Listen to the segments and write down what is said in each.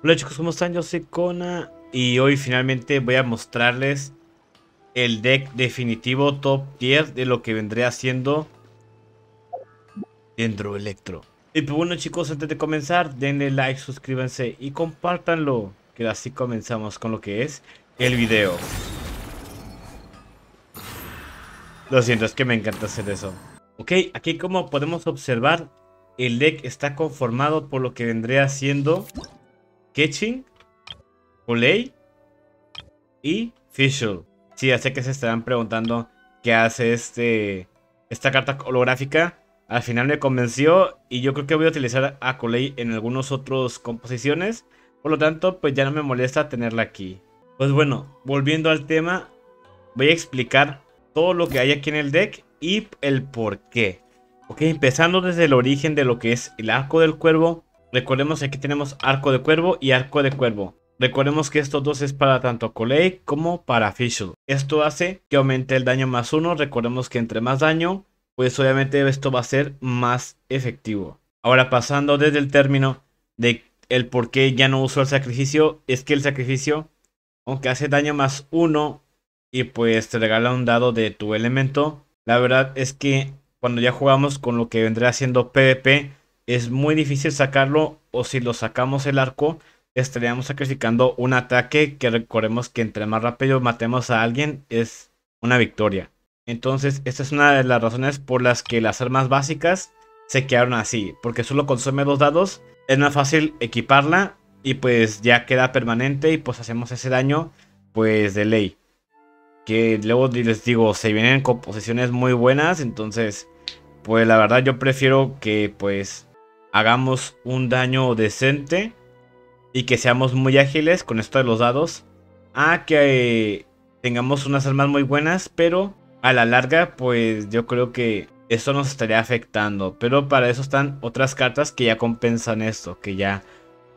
Hola chicos, ¿cómo están? Yo soy Kona y hoy finalmente voy a mostrarles el deck definitivo top 10 de lo que vendría siendo Dendro Electro. Y pues bueno chicos, antes de comenzar, denle like, suscríbanse y compártanlo, que así comenzamos con lo que es el video. Lo siento, es que me encanta hacer eso. Ok, aquí como podemos observar, el deck está conformado por lo que vendría siendo Ketching, Olay y Fischl. Sí, ya sé que se estarán preguntando qué hace este, esta carta holográfica. Al final me convenció y yo creo que voy a utilizar a Coley en algunas otras composiciones. Por lo tanto, pues ya no me molesta tenerla aquí. Pues bueno, volviendo al tema, voy a explicar todo lo que hay aquí en el deck y el por qué. Ok, empezando desde el origen de lo que es el arco del cuervo, Recordemos que aquí tenemos arco de cuervo y arco de cuervo. Recordemos que estos dos es para tanto Coley como para Fischl. Esto hace que aumente el daño más uno. Recordemos que entre más daño, pues obviamente esto va a ser más efectivo. Ahora pasando desde el término de el por qué ya no uso el sacrificio, es que el sacrificio, aunque hace daño más uno y pues te regala un dado de tu elemento, la verdad es que cuando ya jugamos con lo que vendría siendo PvP, es muy difícil sacarlo o si lo sacamos el arco estaríamos sacrificando un ataque que recordemos que entre más rápido matemos a alguien es una victoria. Entonces esta es una de las razones por las que las armas básicas se quedaron así, porque solo consume dos dados, es más fácil equiparla y pues ya queda permanente y pues hacemos ese daño pues de ley. Que luego les digo, se vienen composiciones muy buenas, entonces pues la verdad yo prefiero que pues hagamos un daño decente y que seamos muy ágiles con esto de los dados. A que tengamos unas armas muy buenas, pero a la larga, pues yo creo que esto nos estaría afectando. Pero para eso están otras cartas que ya compensan esto, que ya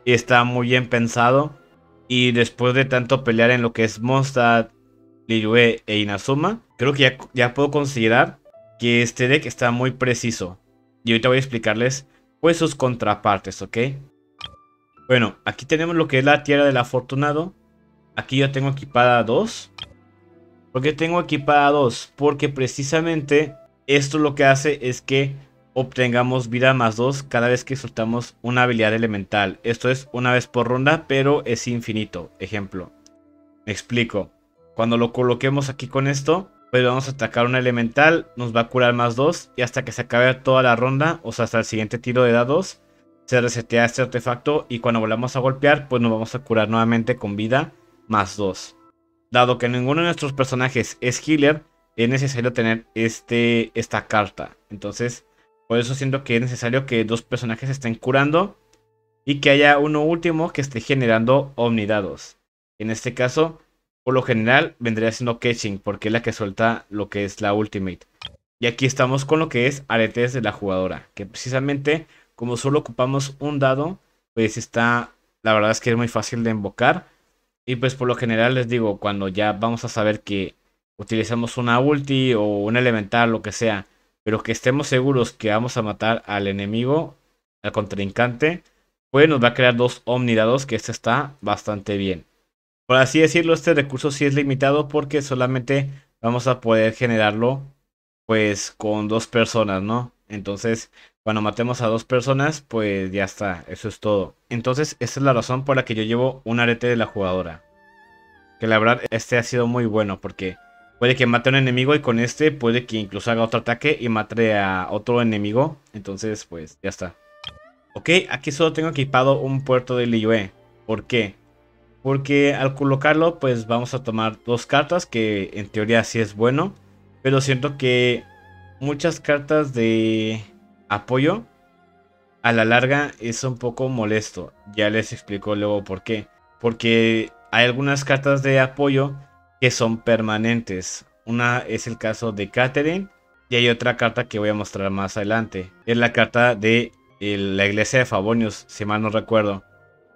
está muy bien pensado. Y después de tanto pelear en lo que es Mondstadt, Liyue e Inazuma, creo que ya, ya puedo considerar que este deck está muy preciso. Y ahorita voy a explicarles pues sus contrapartes, ¿ok? Bueno, aquí tenemos lo que es la tierra del afortunado. Aquí yo tengo equipada 2. ¿Por qué tengo equipada 2? Porque precisamente esto lo que hace es que obtengamos vida más 2 cada vez que soltamos una habilidad elemental. Esto es una vez por ronda, pero es infinito. Ejemplo. Me explico. Cuando lo coloquemos aquí con esto, pues vamos a atacar un elemental, nos va a curar más 2 y hasta que se acabe toda la ronda, o sea, hasta el siguiente tiro de dados, se resetea este artefacto y cuando volvamos a golpear, pues nos vamos a curar nuevamente con vida más 2. Dado que ninguno de nuestros personajes es healer, es necesario tener este, esta carta. Entonces, por eso siento que es necesario que dos personajes estén curando y que haya uno último que esté generando omnidados. En este caso, por lo general vendría siendo Catching, porque es la que suelta lo que es la Ultimate. Y aquí estamos con lo que es aretes de la jugadora, que precisamente como solo ocupamos un dado, pues está, la verdad es que es muy fácil de invocar. Y pues por lo general les digo, cuando ya vamos a saber que utilizamos una ulti o un elemental, lo que sea, pero que estemos seguros que vamos a matar al enemigo, al contrincante, pues nos va a crear dos omnidados, que este está bastante bien. Por así decirlo, este recurso sí es limitado porque solamente vamos a poder generarlo pues con dos personas, ¿no? Entonces, cuando matemos a dos personas, pues ya está, eso es todo. Entonces, esa es la razón por la que yo llevo un arete de la jugadora. Que la verdad, este ha sido muy bueno porque puede que mate a un enemigo y con este puede que incluso haga otro ataque y mate a otro enemigo. Entonces, pues ya está. Ok, aquí solo tengo equipado un puerto de Liyue. ¿Por qué? Porque al colocarlo, pues vamos a tomar dos cartas, que en teoría sí es bueno. Pero siento que muchas cartas de apoyo a la larga es un poco molesto. Ya les explico luego por qué. Porque hay algunas cartas de apoyo que son permanentes. Una es el caso de Catherine y hay otra carta que voy a mostrar más adelante. Es la carta de la iglesia de Favonius, si mal no recuerdo.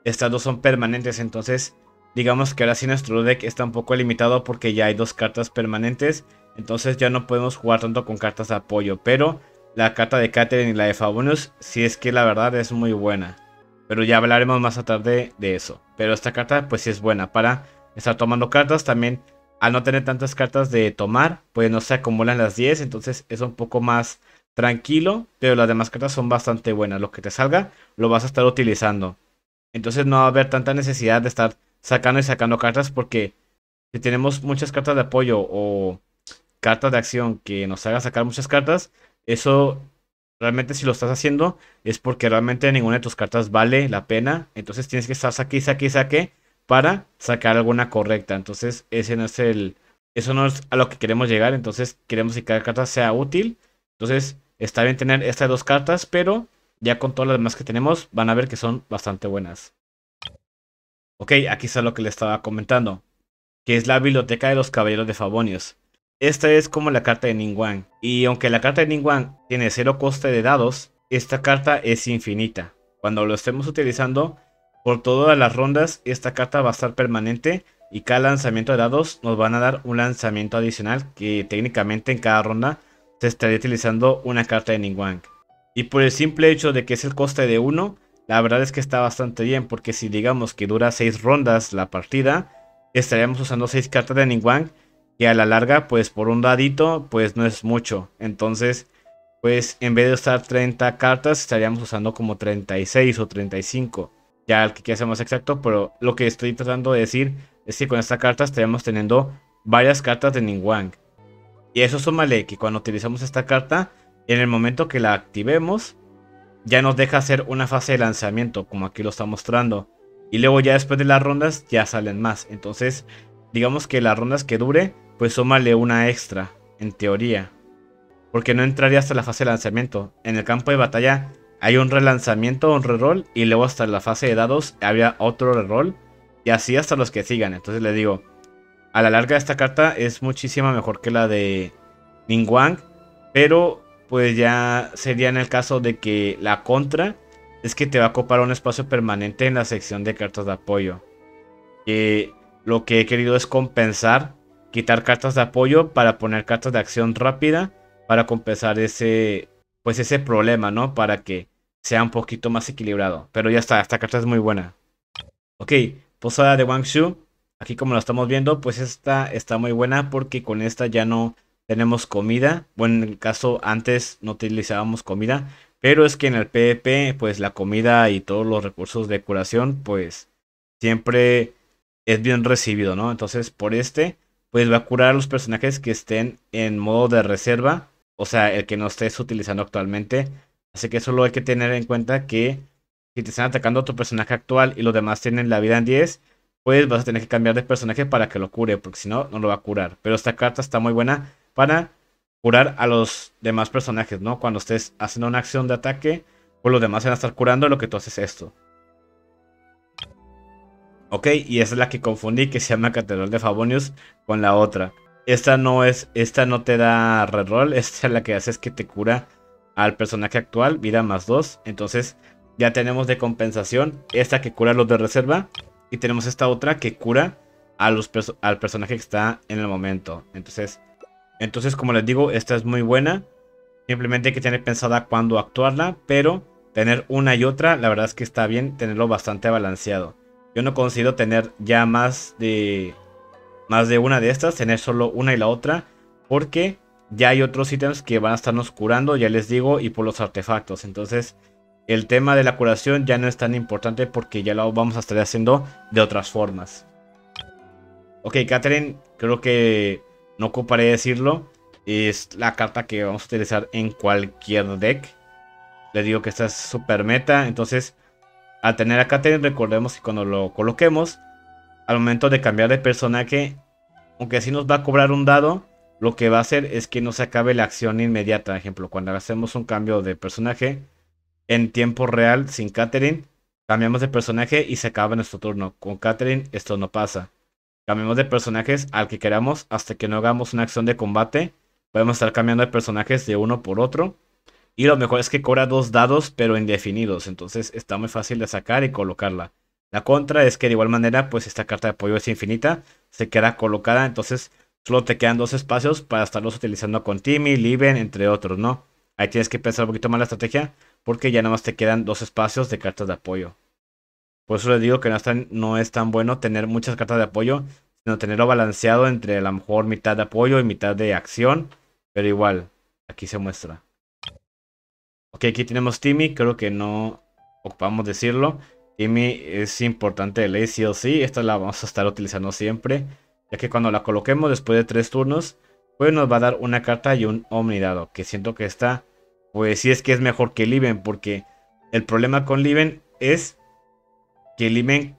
Estas dos son permanentes, entonces digamos que ahora sí nuestro deck está un poco limitado porque ya hay dos cartas permanentes. Entonces ya no podemos jugar tanto con cartas de apoyo. Pero la carta de Catherine y la de Fabonus, sí es que la verdad es muy buena. Pero ya hablaremos más tarde de eso. Pero esta carta pues sí es buena para estar tomando cartas. También al no tener tantas cartas de tomar, pues no se acumulan las 10. Entonces es un poco más tranquilo. Pero las demás cartas son bastante buenas. Lo que te salga lo vas a estar utilizando. Entonces no va a haber tanta necesidad de estar sacando y sacando cartas porque si tenemos muchas cartas de apoyo o cartas de acción que nos haga sacar muchas cartas, eso realmente si lo estás haciendo es porque realmente ninguna de tus cartas vale la pena. Entonces tienes que estar saque, saque, saque para sacar alguna correcta. Entonces ese no es el... Eso no es a lo que queremos llegar. Entonces queremos que cada carta sea útil. Entonces está bien tener estas dos cartas, pero ya con todas las demás que tenemos van a ver que son bastante buenas. Ok, aquí está lo que le estaba comentando. Que es la biblioteca de los caballeros de Favonius. Esta es como la carta de Ningguang. Y aunque la carta de Ningguang tiene cero coste de dados, esta carta es infinita. Cuando lo estemos utilizando por todas las rondas, esta carta va a estar permanente y cada lanzamiento de dados nos van a dar un lanzamiento adicional que técnicamente en cada ronda se estaría utilizando una carta de Ningguang. Y por el simple hecho de que es el coste de 1, la verdad es que está bastante bien porque si digamos que dura 6 rondas la partida, estaríamos usando 6 cartas de Ningguang que a la larga, pues por un dadito, pues no es mucho. Entonces, pues en vez de usar 30 cartas, estaríamos usando como 36 o 35. Ya el que quiera ser más exacto, pero lo que estoy tratando de decir es que con esta carta estaríamos teniendo varias cartas de Ningguang. Y eso súmale que cuando utilizamos esta carta, en el momento que la activemos, ya nos deja hacer una fase de lanzamiento, como aquí lo está mostrando. Y luego ya después de las rondas ya salen más. Entonces, digamos que las rondas que dure pues súmale una extra, en teoría. Porque no entraría hasta la fase de lanzamiento. En el campo de batalla hay un relanzamiento, un reroll, y luego hasta la fase de dados había otro reroll, y así hasta los que sigan. Entonces le digo, a la larga esta carta es muchísimo mejor que la de Ningguang, pero pues ya sería en el caso de que la contra es que te va a ocupar un espacio permanente en la sección de cartas de apoyo. Que lo que he querido es compensar quitar cartas de apoyo para poner cartas de acción rápida para compensar ese pues ese problema, ¿no? Para que sea un poquito más equilibrado. Pero ya está, esta carta es muy buena. Ok, posada de Wangshu. Aquí como lo estamos viendo, pues esta está muy buena porque con esta ya no tenemos comida. Bueno, en el caso antes no utilizábamos comida. Pero es que en el PvP, pues la comida y todos los recursos de curación, pues siempre es bien recibido, ¿no? Entonces por este pues va a curar los personajes que estén en modo de reserva, o sea, el que no estés utilizando actualmente. Así que solo hay que tener en cuenta que si te están atacando a tu personaje actual y los demás tienen la vida en 10, pues vas a tener que cambiar de personaje para que lo cure, porque si no, no lo va a curar. Pero esta carta está muy buena para curar a los demás personajes, ¿no? Cuando estés haciendo una acción de ataque, pues los demás van a estar curando lo que tú haces esto. Ok, y esa es la que confundí que se llama Catedral de Favonius con la otra. Esta no es, esta no te da reroll, esta es la que hace es que te cura al personaje actual, vida más 2. Entonces ya tenemos de compensación esta que cura a los de reserva y tenemos esta otra que cura al personaje que está en el momento. Entonces, entonces como les digo, esta es muy buena. Simplemente hay que tener pensada cuándo actuarla, pero tener una y otra, la verdad es que está bien tenerlo bastante balanceado. Yo no consigo tener ya más de más de una de estas, tener solo una y la otra, porque ya hay otros ítems que van a estarnos curando, ya les digo, y por los artefactos. Entonces, el tema de la curación ya no es tan importante porque ya lo vamos a estar haciendo de otras formas. Ok, Catherine, creo que no ocuparé decirlo. Es la carta que vamos a utilizar en cualquier deck. Le digo que esta es super meta, entonces al tener a Catherine, recordemos que cuando lo coloquemos, al momento de cambiar de personaje, aunque así nos va a cobrar un dado, lo que va a hacer es que no se acabe la acción inmediata. Por ejemplo, cuando hacemos un cambio de personaje en tiempo real sin Catherine, cambiamos de personaje y se acaba nuestro turno. Con Catherine esto no pasa. Cambiamos de personajes al que queramos hasta que no hagamos una acción de combate. Podemos estar cambiando de personajes de uno por otro. Y lo mejor es que cobra dos dados, pero indefinidos. Entonces está muy fácil de sacar y colocarla. La contra es que de igual manera, pues esta carta de apoyo es infinita. Se queda colocada. Entonces solo te quedan dos espacios para estarlos utilizando con Timmy, Liven, entre otros, ¿no? Ahí tienes que pensar un poquito más la estrategia. Porque ya nada más te quedan dos espacios de cartas de apoyo. Por eso les digo que no es, tan, bueno tener muchas cartas de apoyo, sino tenerlo balanceado entre a lo mejor mitad de apoyo y mitad de acción. Pero igual, aquí se muestra. Ok, aquí tenemos Timmy, creo que no ocupamos decirlo. Timmy es importante de ley sí o sí, esta la vamos a estar utilizando siempre. Ya que cuando la coloquemos después de tres turnos, pues nos va a dar una carta y un Omnidado. Que siento que está, pues sí es que es mejor que Liven. Porque el problema con Liven es que Liven,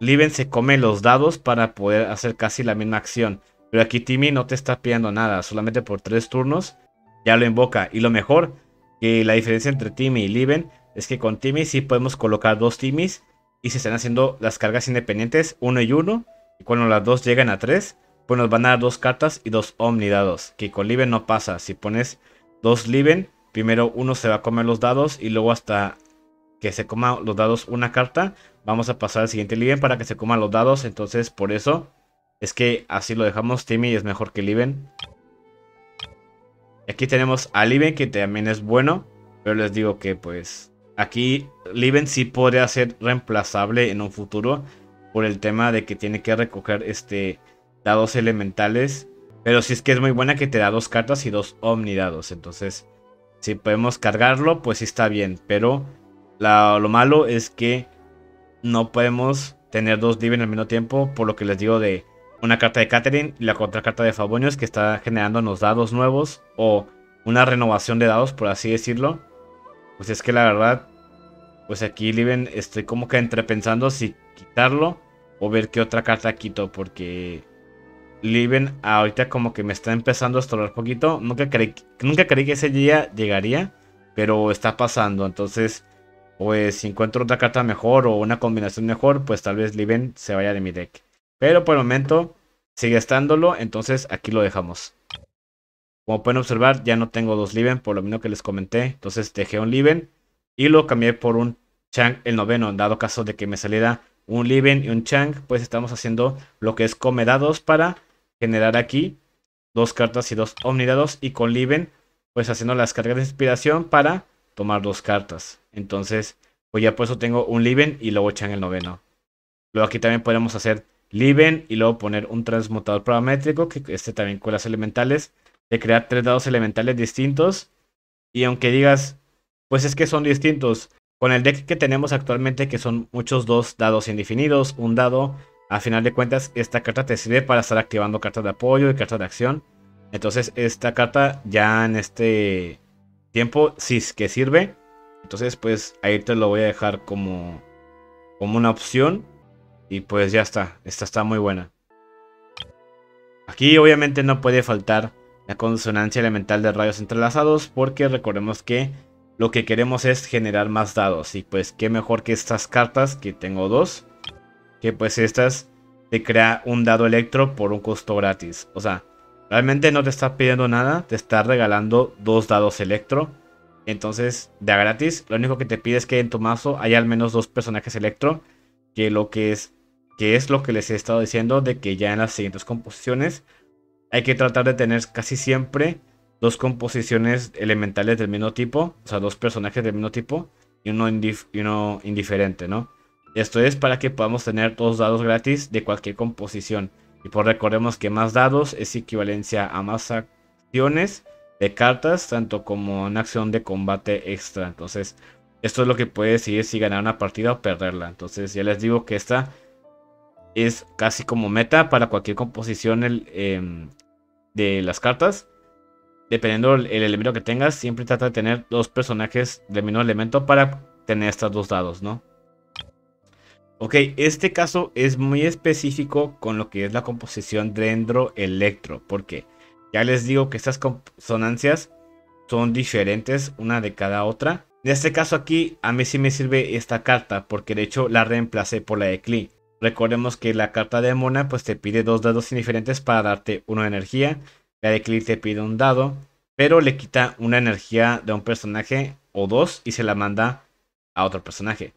Liven se come los dados para poder hacer casi la misma acción. Pero aquí Timmy no te está pidiendo nada. Solamente por tres turnos ya lo invoca. Y lo mejor, que la diferencia entre Timmy y Liven es que con Timmy sí podemos colocar dos Timmys. Y se están haciendo las cargas independientes, uno y uno. Y cuando las dos llegan a tres, pues nos van a dar dos cartas y dos omnidados. Que con Liven no pasa. Si pones dos Liven, primero uno se va a comer los dados y luego hasta que se coma los dados una carta, vamos a pasar al siguiente Liven para que se coman los dados. Entonces por eso es que así lo dejamos. Timmy es mejor que Liven. Aquí tenemos a Liven que también es bueno. Pero les digo que pues aquí Liven sí podría ser reemplazable en un futuro. Por el tema de que tiene que recoger este dados elementales. Pero si es que es muy buena que te da dos cartas y dos omnidados. Entonces, si podemos cargarlo, pues sí está bien. Pero lo malo es que no podemos tener dos Diven al mismo tiempo. Por lo que les digo de una carta de Catherine y la otra carta de Favonius que está generando unos dados nuevos. O una renovación de dados, por así decirlo. Pues es que la verdad, pues aquí Liven estoy como que entrepensando si quitarlo o ver qué otra carta quito. Porque Liven ahorita como que me está empezando a estorbar poquito. Nunca creí, nunca creí que ese día llegaría, pero está pasando. Entonces, pues si encuentro otra carta mejor o una combinación mejor, pues tal vez Liven se vaya de mi deck. Pero por el momento sigue estándolo, entonces aquí lo dejamos. Como pueden observar, ya no tengo dos Liven, por lo menos que les comenté. Entonces dejé un Liven y lo cambié por un Chang el noveno, en dado caso de que me saliera un Liven y un Chang, pues estamos haciendo lo que es comedados para generar aquí dos cartas y dos omnidados y con Liven pues haciendo las cargas de inspiración para tomar dos cartas. Entonces pues ya por eso tengo un Liven y luego echan el noveno. Luego aquí también podemos hacer Liven y luego poner un transmutador paramétrico que este también con las elementales de crear tres dados elementales distintos. Y aunque digas, pues es que son distintos, con el deck que tenemos actualmente que son muchos dos dados indefinidos, un dado a final de cuentas, esta carta te sirve para estar activando cartas de apoyo y cartas de acción. Entonces, esta carta ya en este tiempo sí es que sirve. Entonces, pues ahí te lo voy a dejar como, como una opción. Y pues ya está. Esta está muy buena. Aquí obviamente no puede faltar la consonancia elemental de rayos entrelazados. Porque recordemos que lo que queremos es generar más dados. Y pues qué mejor que estas cartas, que tengo dos que pues estas te crea un dado electro por un costo gratis. O sea, realmente no te está pidiendo nada, te está regalando dos dados electro. Entonces, de gratis, lo único que te pide es que en tu mazo haya al menos dos personajes electro. Que lo que es, que es lo que les he estado diciendo de que ya en las siguientes composiciones hay que tratar de tener casi siempre dos composiciones elementales del mismo tipo. O sea, dos personajes del mismo tipo y uno, y uno indiferente, ¿no? Esto es para que podamos tener dos dados gratis de cualquier composición. Y pues recordemos que más dados es equivalencia a más acciones de cartas, tanto como una acción de combate extra. Entonces, esto es lo que puede decidir si ganar una partida o perderla. Entonces, ya les digo que esta es casi como meta para cualquier composición em, de las cartas. Dependiendo el, el elemento que tengas, siempre trata de tener dos personajes del mismo elemento para tener estos dos dados, ¿no? Ok, este caso es muy específico con lo que es la composición dendro-electro, porque ya les digo que estas consonancias son diferentes una de cada otra. En este caso aquí, a mí sí me sirve esta carta, porque de hecho la reemplacé por la de Klee. Recordemos que la carta de Mona pues te pide dos dados indiferentes para darte una energía. La de Klee te pide un dado, pero le quita una energía de un personaje o dos y se la manda a otro personaje.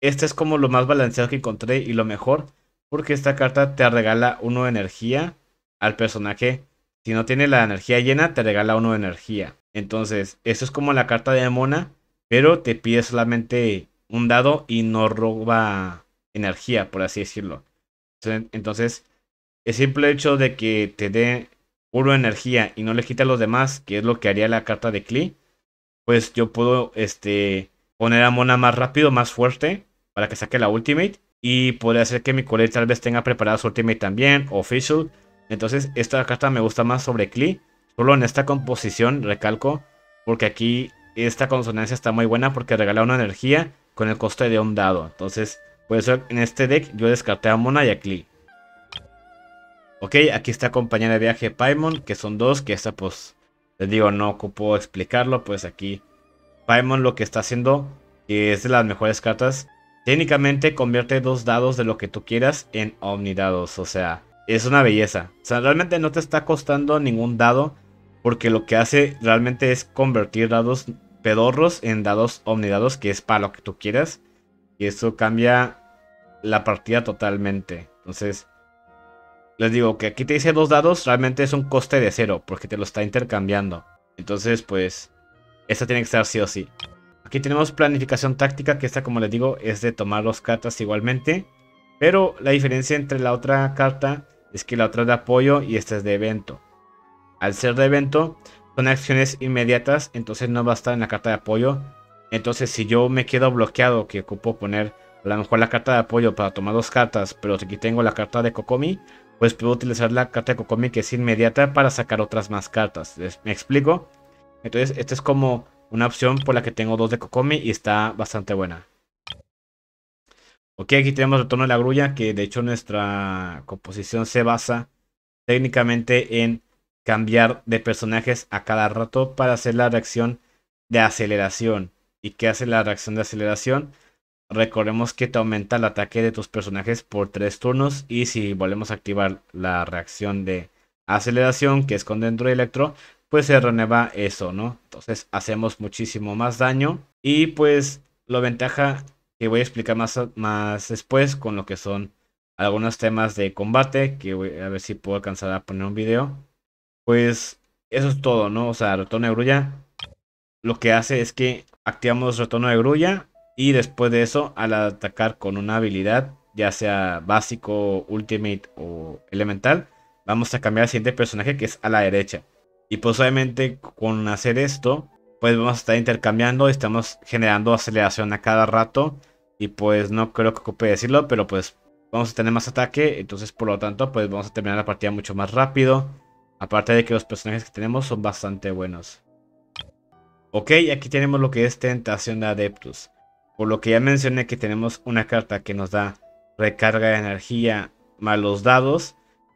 Este es como lo más balanceado que encontré y lo mejor. Porque esta carta te regala uno de energía al personaje. Si no tiene la energía llena, te regala uno de energía. Entonces, esto es como la carta de Mona. Pero te pide solamente un dado y no roba energía, por así decirlo. Entonces, el simple hecho de que te dé puro energía y no le quita a los demás, que es lo que haría la carta de Klee, pues yo puedo este, poner a Mona más rápido, más fuerte, para que saque la ultimate. Y podría hacer que mi colega tal vez tenga preparada su ultimate también, o Official. Entonces, esta carta me gusta más sobre Klee. Solo en esta composición, recalco, porque aquí esta consonancia está muy buena porque regala una energía con el coste de un dado. Entonces, por eso en este deck yo descarté a Mona y a Klee. Ok, aquí está compañera de viaje Paimon, que son dos, que esta pues, les digo, no ocupo explicarlo, pues aquí Paimon lo que está haciendo, es de las mejores cartas, técnicamente convierte dos dados de lo que tú quieras en omnidados, o sea, es una belleza. O sea, realmente no te está costando ningún dado, porque lo que hace realmente es convertir dados pedorros en dados omnidados, que es para lo que tú quieras, y eso cambia la partida totalmente. Entonces, les digo que aquí te dice dos dados, realmente es un coste de cero, porque te lo está intercambiando. Entonces, pues, esta tiene que estar sí o sí. Aquí tenemos planificación táctica, que esta, como les digo, es de tomar dos cartas igualmente. Pero la diferencia entre la otra carta es que la otra es de apoyo y esta es de evento. Al ser de evento, son acciones inmediatas, entonces no va a estar en la carta de apoyo. Entonces, si yo me quedo bloqueado, que ocupo poner a lo mejor la carta de apoyo para tomar dos cartas, pero aquí tengo la carta de Kokomi, pues puedo utilizar la carta de Kokomi que es inmediata para sacar otras más cartas. ¿Me explico? Entonces, esta es como una opción por la que tengo dos de Kokomi y está bastante buena. Ok, aquí tenemos retorno de la grulla, que de hecho nuestra composición se basa técnicamente en cambiar de personajes a cada rato para hacer la reacción de aceleración. ¿Y qué hace la reacción de aceleración? Recordemos que te aumenta el ataque de tus personajes por 3 turnos y si volvemos a activar la reacción de aceleración que es con dentro de electro, pues se renueva eso, ¿no? Entonces hacemos muchísimo más daño y pues la ventaja que voy a explicar más, más después con lo que son algunos temas de combate, que voy a ver si puedo alcanzar a poner un video. Pues eso es todo, ¿no? O sea, retorno de grulla lo que hace es que activamos retorno de grulla y después de eso, al atacar con una habilidad, ya sea básico, ultimate o elemental, vamos a cambiar al siguiente personaje que es a la derecha. Y pues obviamente con hacer esto, pues vamos a estar intercambiando, estamos generando aceleración a cada rato. Y pues no creo que ocupe decirlo, pero pues vamos a tener más ataque. Entonces por lo tanto, pues vamos a terminar la partida mucho más rápido. Aparte de que los personajes que tenemos son bastante buenos. Ok, aquí tenemos lo que es Tentación de Adeptus. Por lo que ya mencioné que tenemos una carta que nos da recarga de energía más los dados,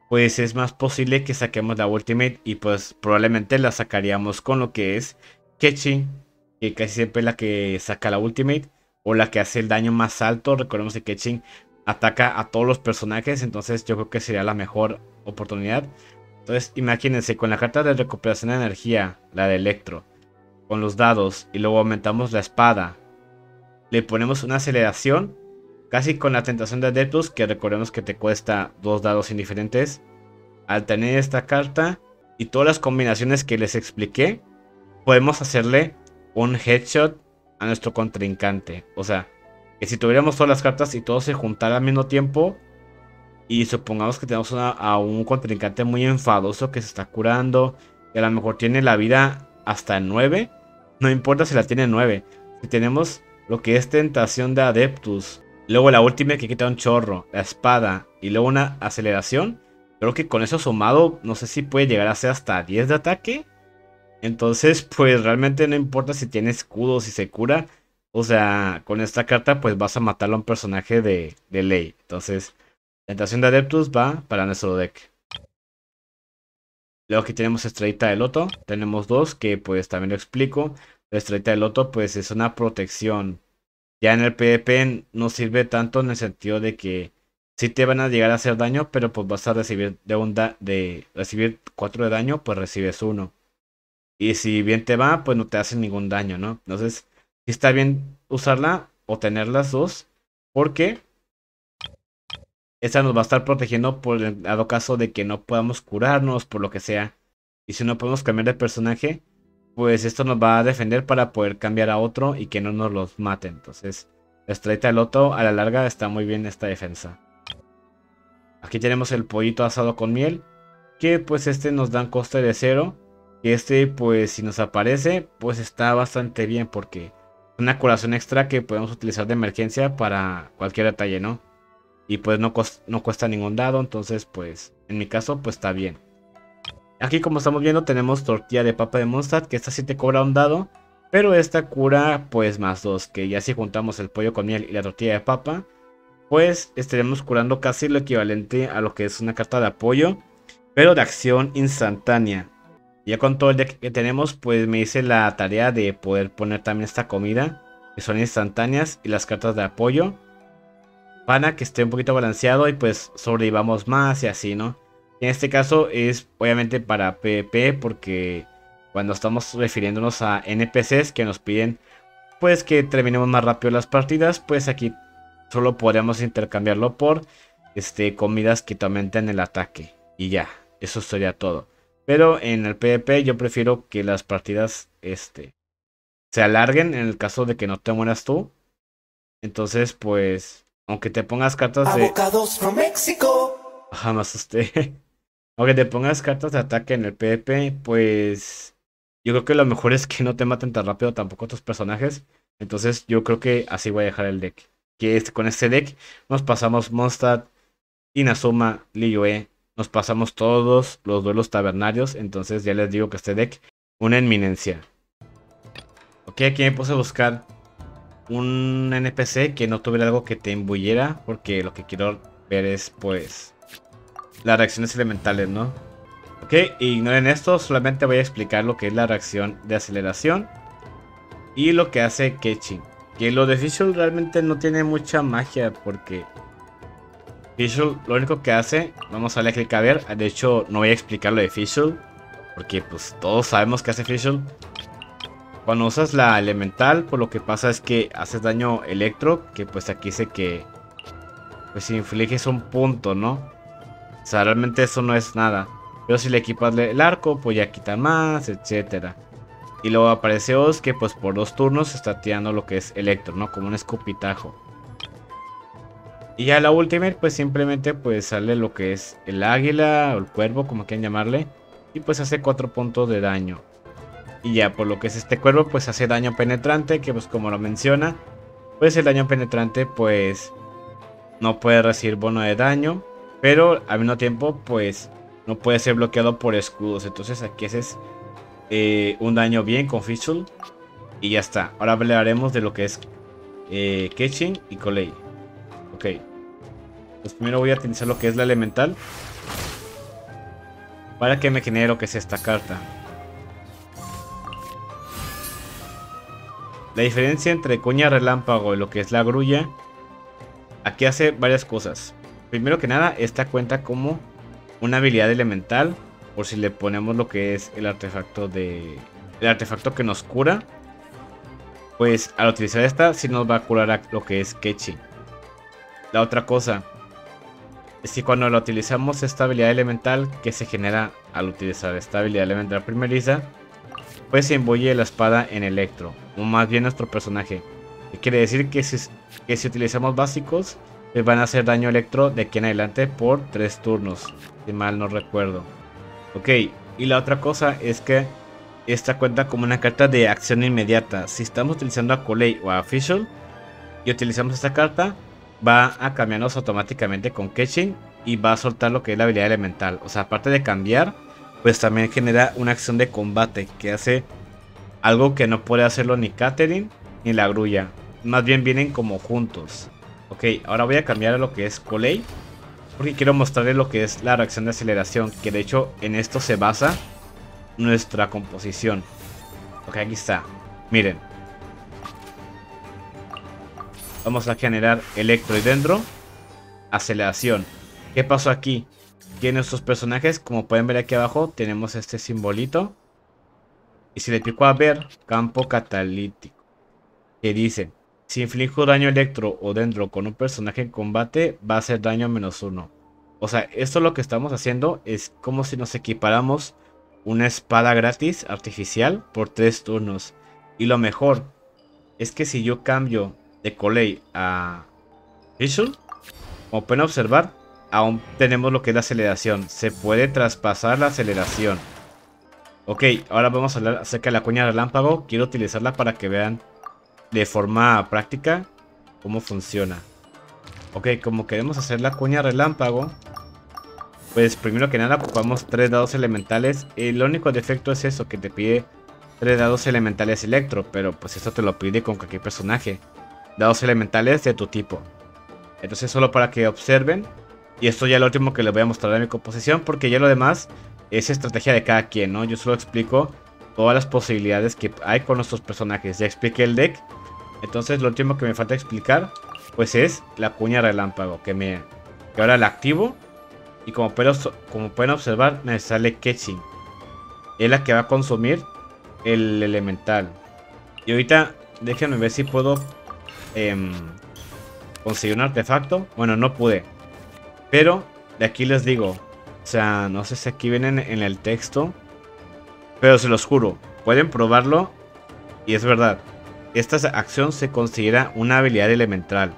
pues es más posible que saquemos la ultimate y pues probablemente la sacaríamos con lo que es Ketching, que casi siempre es la que saca la ultimate o la que hace el daño más alto. Recordemos que Ketching ataca a todos los personajes, entonces yo creo que sería la mejor oportunidad. Entonces imagínense, con la carta de recuperación de energía, la de Electro, con los dados y luego aumentamos la espada le ponemos una aceleración, casi con la tentación de Adeptus, que recordemos que te cuesta dos dados indiferentes. Al tener esta carta y todas las combinaciones que les expliqué, podemos hacerle un headshot a nuestro contrincante. O sea, que si tuviéramos todas las cartas y todo se juntara al mismo tiempo, y supongamos que tenemos a un contrincante muy enfadoso que se está curando, y a lo mejor tiene la vida hasta 9, no importa si la tiene 9. Si tenemos lo que es tentación de Adeptus. Luego la última que quita un chorro, la espada y luego una aceleración. Creo que con eso sumado, no sé si puede llegar a ser hasta 10 de ataque. Entonces, pues realmente no importa si tiene escudo, si se cura. O sea, con esta carta, pues vas a matarlo a un personaje de, de ley. Entonces, Tentación de Adeptus va para nuestro deck. Luego aquí tenemos Estrellita de Loto. Tenemos dos que pues también lo explico. La estrellita de loto pues es una protección. Ya en el PvP no sirve tanto en el sentido de que si te van a llegar a hacer daño, pero pues vas a recibir de un de recibir 4 de daño, pues recibes uno. Y si bien te va, pues no te hacen ningún daño, ¿no? Entonces, si está bien usarla o tener las dos, porque esta nos va a estar protegiendo por el dado caso de que no podamos curarnos, por lo que sea. Y si no podemos cambiar de personaje, pues esto nos va a defender para poder cambiar a otro y que no nos los maten. Entonces, La estrellita del loto a la larga está muy bien esta defensa. Aquí tenemos el pollito asado con miel. Que pues este nos dan coste de cero. Y este pues si nos aparece pues está bastante bien porque una curación extra que podemos utilizar de emergencia para cualquier detalle, ¿no? Y pues no, no cuesta ningún dado, entonces pues en mi caso pues está bien. Aquí como estamos viendo tenemos tortilla de papa de Mondstadt, que esta sí te cobra un dado. Pero esta cura pues más dos, que ya si juntamos el pollo con miel y la tortilla de papa, pues estaremos curando casi lo equivalente a lo que es una carta de apoyo, pero de acción instantánea. Ya con todo el deck que tenemos, pues me hice la tarea de poder poner también esta comida, que son instantáneas, y las cartas de apoyo, para que esté un poquito balanceado y pues sobrevivamos más y así, ¿no? En este caso es obviamente para PvP porque cuando estamos refiriéndonos a NPCs que nos piden pues que terminemos más rápido las partidas, pues aquí solo podríamos intercambiarlo por este, comidas que te aumenten el ataque. Y ya, eso sería todo. Pero en el PvP yo prefiero que las partidas este, se alarguen en el caso de que no te mueras tú. Entonces, pues, aunque te pongas cartas de... Abocados from Mexico. Jamás usted. aunque te pongas cartas de ataque en el PvP, pues... Yo creo que lo mejor es que no te maten tan rápido tampoco tus personajes. Entonces yo creo que así voy a dejar el deck. Que es, con este deck nos pasamos Mondstadt, Inazuma, Liyue. Nos pasamos todos los duelos tabernarios. Entonces ya les digo que este deck, una eminencia. Ok, aquí me puse a buscar un NPC que no tuviera algo que te embulliera. Porque lo que quiero ver es pues las reacciones elementales, ¿no? Ok, ignoren esto, solamente voy a explicar lo que es la reacción de aceleración y lo que hace Ketching. Que lo de Fischl realmente no tiene mucha magia porque Fischl lo único que hace, vamos a darle clic a ver, de hecho no voy a explicar lo de Fischl porque pues todos sabemos que hace Fischl. Cuando usas la elemental, pues lo que pasa es que haces daño electro, que pues aquí dice que pues infliges un punto, ¿no? O sea, realmente eso no es nada. Pero si le equipas el arco, pues ya quita más, etcétera. Y luego aparece Oz que pues por dos turnos está tirando lo que es Electro, ¿no? Como un escupitajo. Y ya la ultimate pues simplemente pues sale lo que es el águila o el cuervo, como quieran llamarle. Y pues hace 4 puntos de daño. Y ya por lo que es este cuervo pues hace daño penetrante, que pues como lo menciona. Pues el daño penetrante pues no puede recibir bono de daño. Pero al mismo tiempo pues no puede ser bloqueado por escudos. Entonces aquí haces eh, un daño bien con Fischl. Y ya está. Ahora hablaremos de lo que es eh, Ketching y Coley. Ok. Pues primero voy a utilizar lo que es la elemental. Para que me genere que es esta carta. La diferencia entre cuña relámpago y lo que es la grulla. Aquí hace varias cosas. Primero que nada, esta cuenta como una habilidad elemental. Por si le ponemos lo que es el artefacto de. El artefacto que nos cura. Pues al utilizar esta, sí nos va a curar lo que es Kechi. La otra cosa. Es que cuando la utilizamos esta habilidad elemental que se genera al utilizar esta habilidad elemental primeriza, pues se la espada en electro, o más bien nuestro personaje. quiere decir que si, que si utilizamos básicos, les van a hacer daño electro de aquí en adelante por 3 turnos, si mal no recuerdo. Ok, y la otra cosa es que esta cuenta como una carta de acción inmediata. Si estamos utilizando a Coley o a Official y utilizamos esta carta, va a cambiarnos automáticamente con Ketching y va a soltar lo que es la habilidad elemental. O sea, aparte de cambiar, pues también genera una acción de combate que hace algo que no puede hacerlo ni Catherine ni la grulla. Más bien vienen como juntos. Ok, ahora voy a cambiar a lo que es Coley. Porque quiero mostrarles lo que es la reacción de aceleración. Que de hecho en esto se basa nuestra composición. Ok, aquí está. Miren. Vamos a generar electro y dentro. Aceleración. ¿Qué pasó aquí? Que nuestros personajes, como pueden ver aquí abajo, tenemos este simbolito. Y si le pico a ver, campo catalítico. Que dice, si inflijo daño electro o dentro con un personaje en combate, va a hacer daño menos uno. O sea, esto lo que estamos haciendo es como si nos equiparamos una espada gratis artificial por tres turnos. Y lo mejor es que si yo cambio de Coley a Visual, como pueden observar, aún tenemos lo que es la aceleración. Se puede traspasar la aceleración. Ok, ahora vamos a hablar acerca de la cuña relámpago. Quiero utilizarla para que vean de forma práctica cómo funciona. Ok, como queremos hacer la cuña relámpago, pues primero que nada ocupamos tres dados elementales. El único defecto es eso, que te pide tres dados elementales electro, pero pues esto te lo pide con cualquier personaje. Dados elementales de tu tipo. Entonces solo para que observen. Y esto ya es lo último que les voy a mostrar en mi composición, porque ya lo demás es estrategia de cada quien, ¿no? Yo solo explico todas las posibilidades que hay con nuestros personajes. Ya expliqué el deck. Entonces lo último que me falta explicar, pues es la cuña relámpago, que me que ahora la activo y como, como pueden observar, me sale Ketching. Es la que va a consumir el elemental. Y ahorita déjenme ver si puedo em, conseguir un artefacto. Bueno, no pude. Pero de aquí les digo. O sea, no sé si aquí vienen en el texto. Pero se los juro. Pueden probarlo. Y es verdad. Esta acción se considera una habilidad elemental.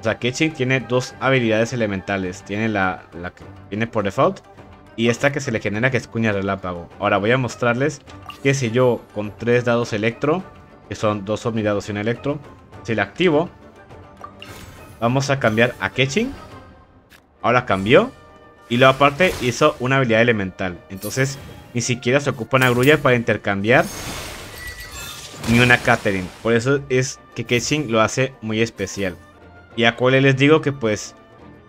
O sea, Ketching tiene dos habilidades elementales. Tiene la, que viene por default y esta que se le genera que es cuña relámpago. Ahora voy a mostrarles que si yo con tres dados electro, que son dos omnidados y un electro, si la activo, vamos a cambiar a Ketching. Ahora cambió. Y luego aparte hizo una habilidad elemental. Entonces ni siquiera se ocupa una grulla para intercambiar. Ni una Catherine. Por eso es que Ketching lo hace muy especial. Y a Cole les digo que pues,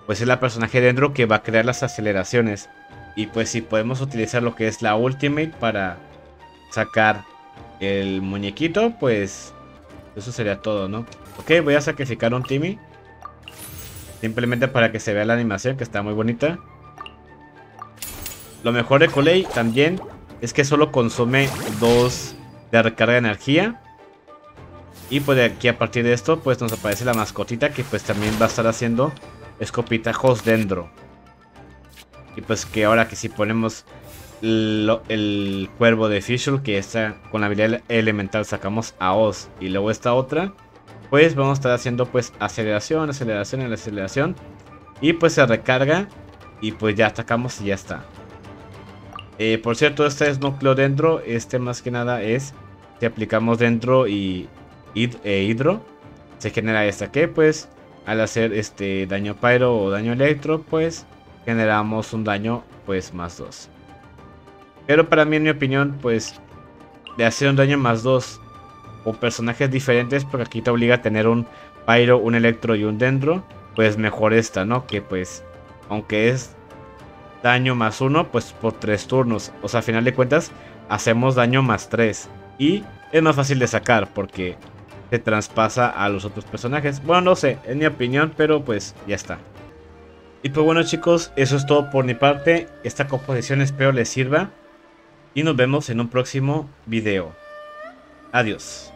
pues es la personaje dentro que va a crear las aceleraciones. Y pues si podemos utilizar lo que es la Ultimate para sacar el muñequito, pues eso sería todo, ¿no? Ok, voy a sacrificar un Timmy. Simplemente para que se vea la animación, que está muy bonita. Lo mejor de Coley también es que solo consume dos de recarga de energía. Y pues de aquí a partir de esto pues nos aparece la mascotita que pues también va a estar haciendo escopitajos dentro. Y pues que ahora que si ponemos el cuervo de Fischl que está con la habilidad elemental sacamos a Oz y luego esta otra. Pues vamos a estar haciendo pues aceleración, aceleración, aceleración. Y pues se recarga y pues ya atacamos y ya está. Eh, por cierto, este es núcleo dentro. Este más que nada es si aplicamos dentro y e hidro, se genera esta que pues al hacer este daño pyro o daño electro pues generamos un daño pues más 2. Pero para mí en mi opinión pues de hacer un daño más 2 o personajes diferentes porque aquí te obliga a tener un pyro, un electro y un dendro pues mejor esta, ¿no? Que pues aunque es daño más 1 pues por 3 turnos. O sea, a final de cuentas hacemos daño más 3 y es más fácil de sacar porque se traspasa a los otros personajes. Bueno, no sé, en mi opinión, pero pues ya está. Y pues bueno chicos, eso es todo por mi parte. Esta composición espero les sirva. Y nos vemos en un próximo video. Adiós.